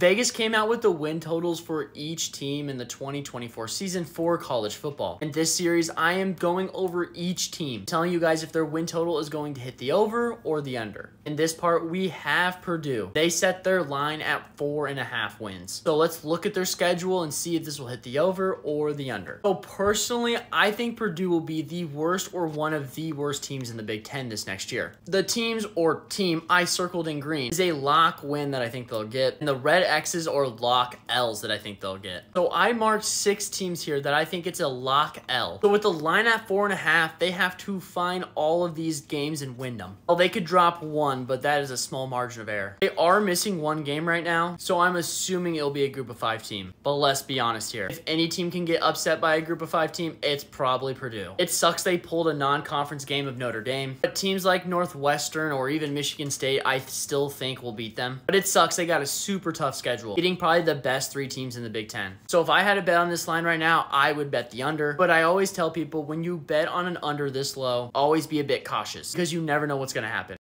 Vegas came out with the win totals for each team in the 2024 season for college football. In this series, I am going over each team, telling you guys if their win total is going to hit the over or the under. In this part, we have Purdue. They set their line at four and a half wins. So let's look at their schedule and see if this will hit the over or the under. So personally, I think Purdue will be the worst or one of the worst teams in the Big Ten this next year. The teams or team I circled in green is a lock win that I think they'll get. And the red X's or lock L's that I think they'll get. So I marked six teams here that I think it's a lock L. So with the line at four and a half, they have to find all of these games and win them. Well, they could drop one, but that is a small margin of error. They are missing one game right now, so I'm assuming it'll be a group of five team. But let's be honest here. If any team can get upset by a group of five team, it's probably Purdue. It sucks they pulled a non-conference game of Notre Dame, but teams like Northwestern or even Michigan State, I still think will beat them. But it sucks they got a super tough schedule, getting probably the best three teams in the Big Ten. So if I had to bet on this line right now, I would bet the under. But I always tell people when you bet on an under this low, always be a bit cautious because you never know what's going to happen.